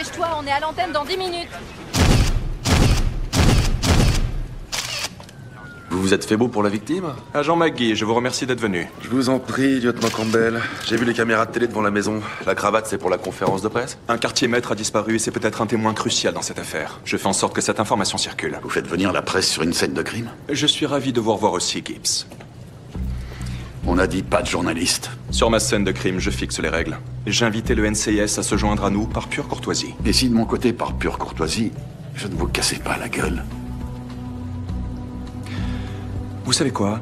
Dépêche-toi, on est à l'antenne dans 10 minutes. Vous vous êtes fait beau pour la victime Agent McGee, je vous remercie d'être venu. Je vous en prie, lieutenant Campbell. J'ai vu les caméras de télé devant la maison. La cravate, c'est pour la conférence de presse Un quartier maître a disparu et c'est peut-être un témoin crucial dans cette affaire. Je fais en sorte que cette information circule. Vous faites venir la presse sur une scène de crime Je suis ravi de vous revoir aussi, Gibbs. On a dit pas de journaliste. Sur ma scène de crime, je fixe les règles. J'ai invité le NCIS à se joindre à nous par pure courtoisie. Et si de mon côté, par pure courtoisie, je ne vous cassais pas la gueule Vous savez quoi?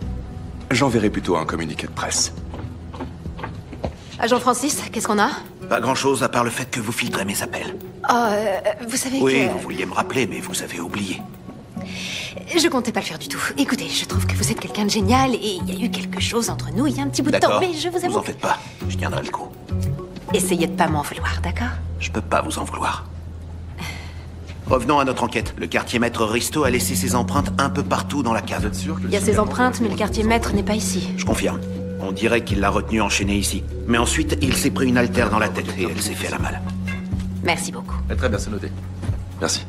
J'enverrai plutôt un communiqué de presse. Agent Francis, qu'est-ce qu'on a? Pas grand-chose à part le fait que vous filtrez mes appels. Oh, euh, vous savez Oui, que... vous vouliez me rappeler, mais vous avez oublié. Je comptais pas le faire du tout. Écoutez, je trouve que vous êtes quelqu'un de génial et il y a eu quelque chose entre nous il y a un petit bout de temps, mais je vous Vous avoue... en faites pas. Je tiendrai le coup. Essayez de pas m'en vouloir, d'accord? Je peux pas vous en vouloir. Revenons à notre enquête. Le quartier maître Risto a laissé ses empreintes un peu partout dans la cave. Vous êtes sûr que le Il y a ses empreintes, mais le quartier maître n'est pas ici. Je confirme. On dirait qu'il l'a retenu enchaîné ici. Mais ensuite, il s'est pris une altère dans la tête et elle s'est fait la malle. Merci beaucoup. Eh, Très bien, c'est noté. Merci.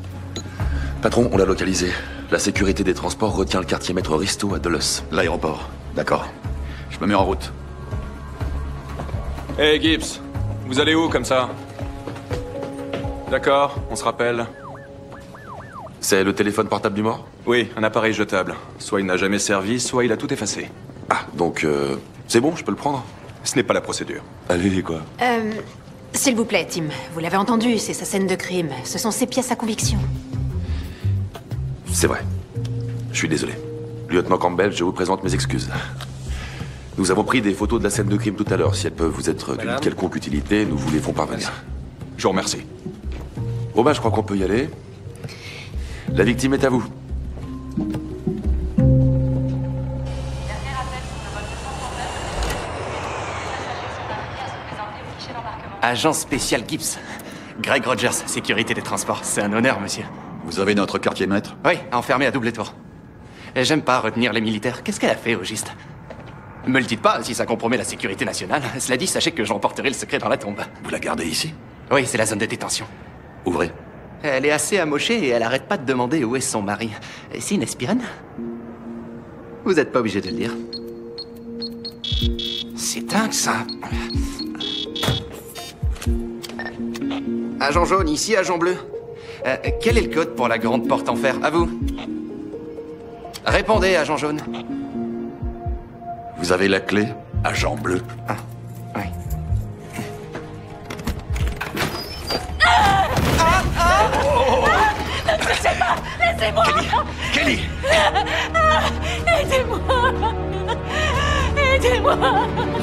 Patron, on l'a localisé. La sécurité des transports retient le quartier maître Risto à Dulles. L'aéroport. D'accord. Je me mets en route. Hey Gibbs, vous allez où comme ça? D'accord, on se rappelle. C'est le téléphone portable du mort? Oui, un appareil jetable. Soit il n'a jamais servi, soit il a tout effacé. Ah, donc, euh, c'est bon, je peux le prendre? Ce n'est pas la procédure. Allez, quoi? Euh, s'il vous plaît, Tim, vous l'avez entendu, c'est sa scène de crime. Ce sont ses pièces à conviction. C'est vrai. Je suis désolé. Lieutenant Campbell, je vous présente mes excuses. Nous avons pris des photos de la scène de crime tout à l'heure. Si elles peuvent vous être d'une quelconque utilité, nous vous les font parvenir. Je vous remercie. Ben, je crois qu'on peut y aller. La victime est à vous. Agent spécial Gibbs. Greg Rogers, sécurité des transports. C'est un honneur, monsieur. Vous avez notre quartier maître? Oui, enfermé à double tour. Et J'aime pas retenir les militaires. Qu'est-ce qu'elle a fait au juste Me le dites pas si ça compromet la sécurité nationale. Cela dit, sachez que j'emporterai le secret dans la tombe. Vous la gardez ici? Oui, c'est la zone de détention. Ouvrez. Elle est assez amochée et elle arrête pas de demander où est son mari. Et c'est une espirane Vous êtes pas obligé de le dire. C'est dingue, ça. Agent jaune, ici, agent bleu. Euh, quel est le code pour la grande porte en fer À vous. Répondez, agent jaune. Vous avez la clé Agent bleu. Ah, oui. Kelly Aidez-moi Aidez-moi calme.